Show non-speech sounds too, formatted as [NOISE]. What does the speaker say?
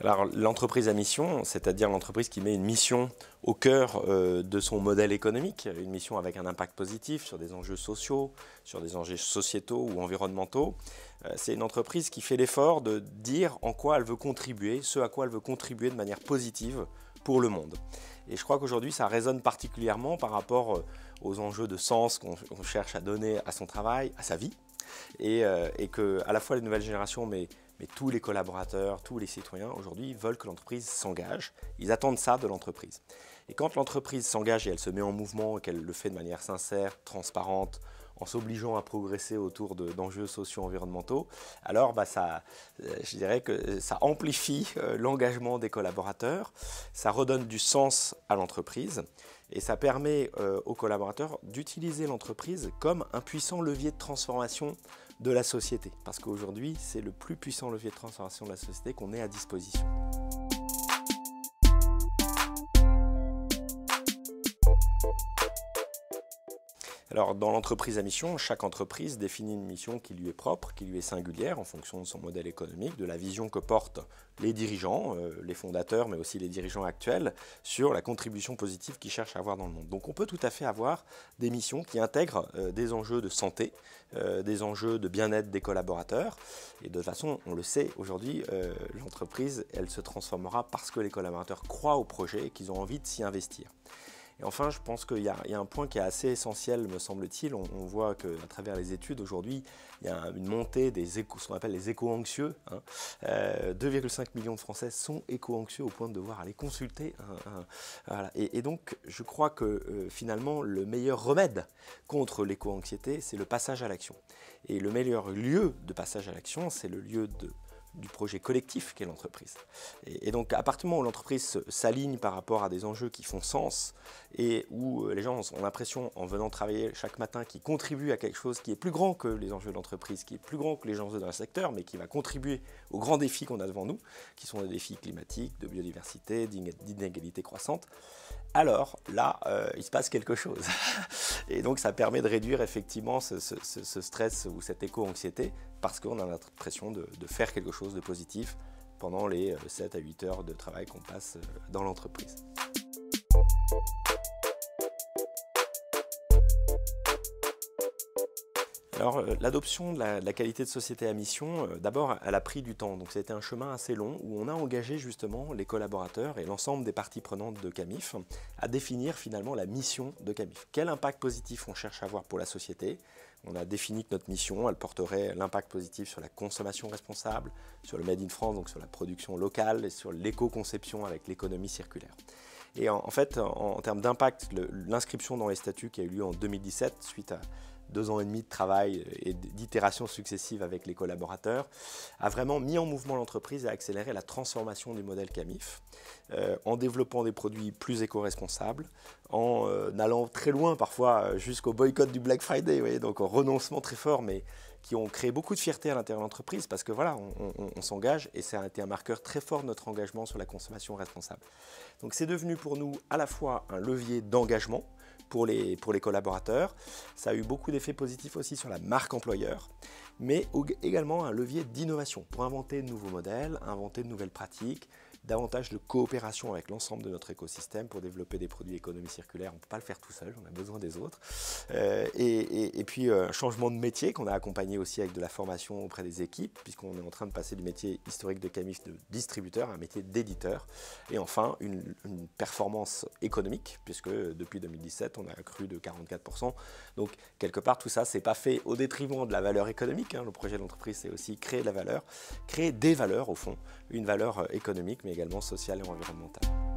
Alors l'entreprise à mission, c'est-à-dire l'entreprise qui met une mission au cœur euh, de son modèle économique, une mission avec un impact positif sur des enjeux sociaux, sur des enjeux sociétaux ou environnementaux, euh, c'est une entreprise qui fait l'effort de dire en quoi elle veut contribuer, ce à quoi elle veut contribuer de manière positive pour le monde. Et je crois qu'aujourd'hui ça résonne particulièrement par rapport euh, aux enjeux de sens qu'on cherche à donner à son travail, à sa vie, et, et que à la fois les nouvelles générations, mais mais tous les collaborateurs, tous les citoyens aujourd'hui veulent que l'entreprise s'engage. Ils attendent ça de l'entreprise. Et quand l'entreprise s'engage et elle se met en mouvement qu'elle le fait de manière sincère, transparente, en s'obligeant à progresser autour d'enjeux sociaux environnementaux, alors bah, ça, euh, je dirais que ça amplifie euh, l'engagement des collaborateurs, ça redonne du sens à l'entreprise et ça permet euh, aux collaborateurs d'utiliser l'entreprise comme un puissant levier de transformation de la société. Parce qu'aujourd'hui, c'est le plus puissant levier de transformation de la société qu'on ait à disposition. Alors, dans l'entreprise à mission, chaque entreprise définit une mission qui lui est propre, qui lui est singulière en fonction de son modèle économique, de la vision que portent les dirigeants, euh, les fondateurs, mais aussi les dirigeants actuels, sur la contribution positive qu'ils cherchent à avoir dans le monde. Donc, on peut tout à fait avoir des missions qui intègrent euh, des enjeux de santé, euh, des enjeux de bien-être des collaborateurs. Et de toute façon, on le sait aujourd'hui, l'entreprise, elle se transformera parce que les collaborateurs croient au projet et qu'ils ont envie de s'y investir. Et enfin, je pense qu'il y, a un point qui est assez essentiel, me semble-t-il. On, voit qu'à travers les études, aujourd'hui, il y a une montée des éco, ce qu'on appelle les éco-anxieux. 2,5 hein. euh, millions de Français sont éco-anxieux au point de devoir aller consulter. et, donc, je crois que euh, finalement, le meilleur remède contre l'éco-anxiété, c'est le passage à l'action. Et le meilleur lieu de passage à l'action, c'est le lieu de du projet collectif qu'est l'entreprise. Et, donc, à partir du moment où l'entreprise s'aligne par rapport à des enjeux qui font sens et où euh, les gens ont l'impression, en venant travailler chaque matin, qu'ils contribuent à quelque chose qui est plus grand que les enjeux de l'entreprise, qui est plus grand que les enjeux d'un secteur, mais qui va contribuer aux grands défis qu'on a devant nous, qui sont des défis climatiques, de biodiversité, d'inégalité croissante, alors là, euh, il se passe quelque chose. [LAUGHS] Et donc ça permet de réduire effectivement ce, stress ou cette éco-anxiété parce qu'on a l'impression de, de, faire quelque chose de positif pendant les 7 euh, à 8 heures de travail qu'on passe euh, dans l'entreprise. Alors, euh, l'adoption de la, qualité de société à mission, euh, d'abord, elle a pris du temps. Donc, c'était un chemin assez long où on a engagé justement les collaborateurs et l'ensemble des parties prenantes de CAMIF à définir finalement la mission de CAMIF. Quel impact positif on cherche à avoir pour la société? On a défini que notre mission, elle porterait l'impact positif sur la consommation responsable, sur le Made in France, donc sur la production locale et sur l'éco-conception avec l'économie circulaire. Et en, fait, en, en termes d'impact, l'inscription dans les statuts qui a eu lieu en 2017 suite à deux ans et demi de travail et d'itérations successives avec les collaborateurs, a vraiment mis en mouvement l'entreprise et accéléré la transformation du modèle CAMIF euh, en développant des produits plus éco-responsables, en euh, allant très loin parfois jusqu'au boycott du Black Friday, donc en renoncement très fort, mais qui ont créé beaucoup de fierté à l'intérieur de l'entreprise parce que voilà, on, s'engage et ça a été un marqueur très fort de notre engagement sur la consommation responsable. Donc c'est devenu pour nous à la fois un levier d'engagement, pour les, pour les collaborateurs. Ça a eu beaucoup d'effets positifs aussi sur la marque employeur, mais également un levier d'innovation pour inventer de nouveaux modèles, inventer de nouvelles pratiques, davantage de coopération avec l'ensemble de notre écosystème pour développer des produits économie circulaire. On ne peut pas le faire tout seul, on a besoin des autres. Euh, et, puis euh, un changement de métier qu'on a accompagné aussi avec de la formation auprès des équipes, puisqu'on est en train de passer du métier historique de Camif de distributeur à un métier d'éditeur. Et enfin, une, performance économique, puisque depuis 2017, on a accru de 44%. Donc quelque part, tout ça, c'est pas fait au détriment de la valeur économique. Hein. Le projet d'entreprise, c'est aussi créer de la valeur, créer des valeurs au fond, une valeur euh, économique, mais également sociale et environnementale.